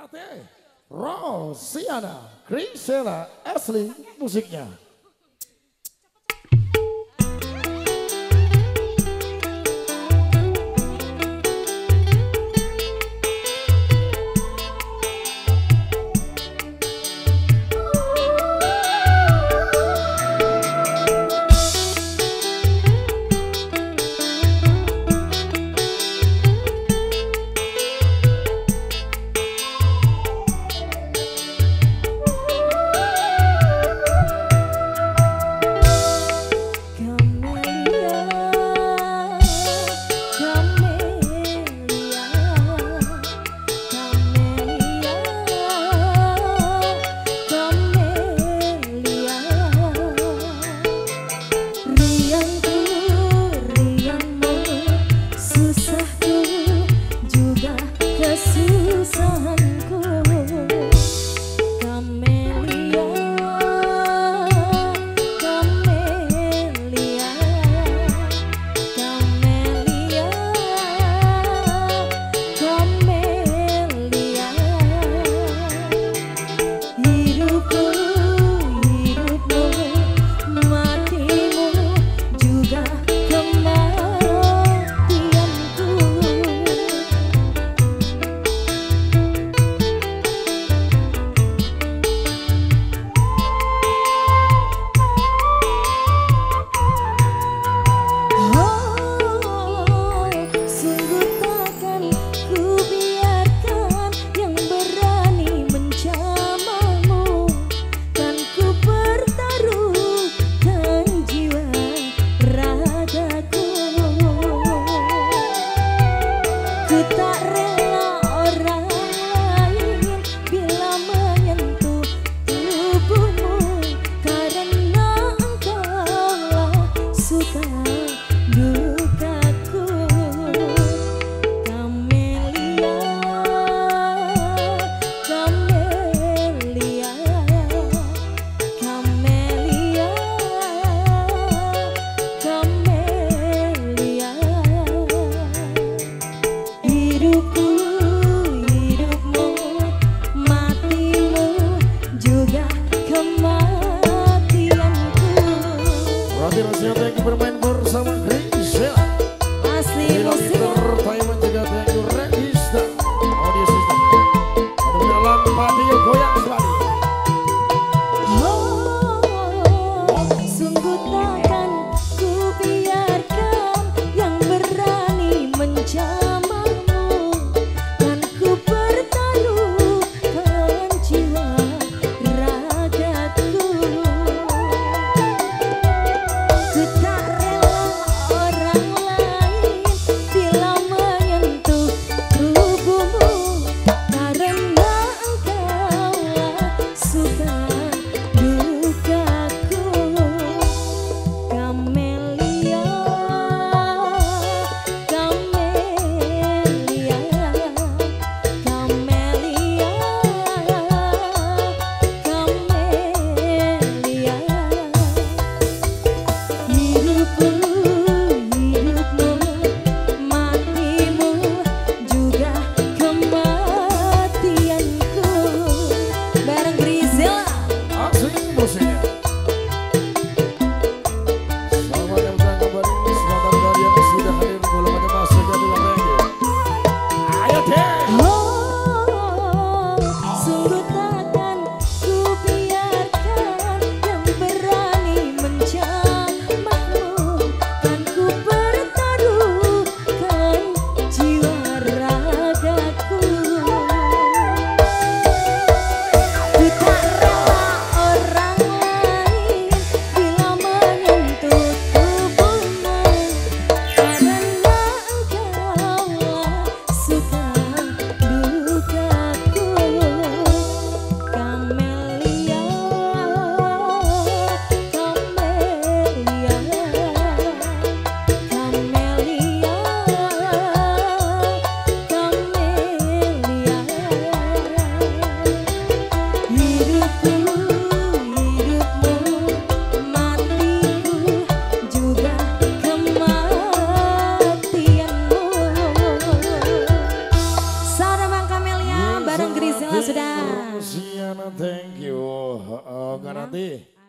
Rate, Rosiana, Grisela, asli musiknya. Yeah. seguimos, señor. Sudah.